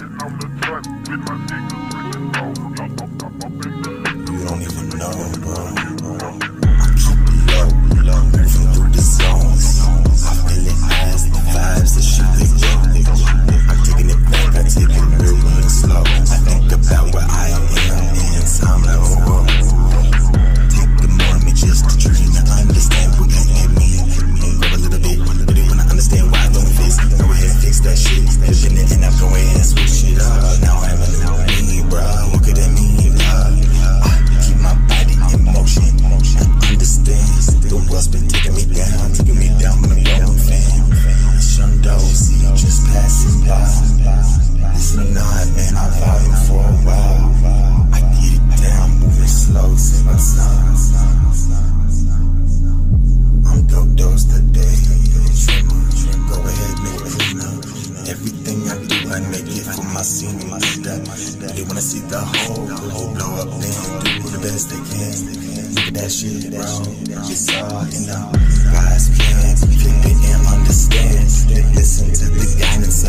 sitting on the truck with my niggas. Scene, in my step. They wanna see the whole, whole blow up, then do the best they can. Look at that shit, bro. You saw in the God's plan. Flip it and understand. They listen to the guidance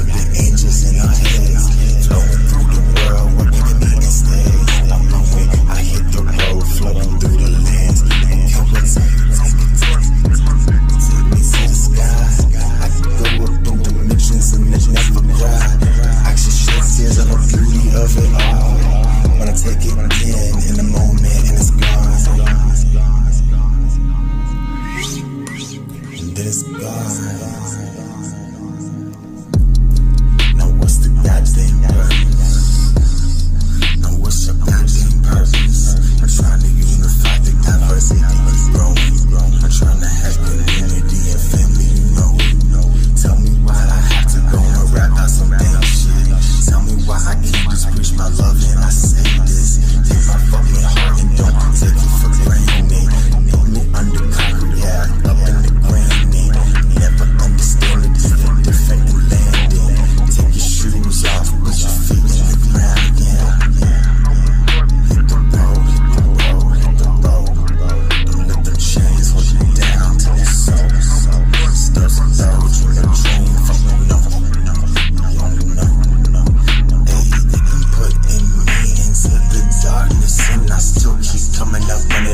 It's gone.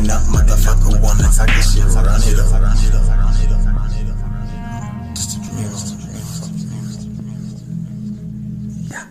When that motherfucker wanna talk this shit, I run it up. Just a Yeah.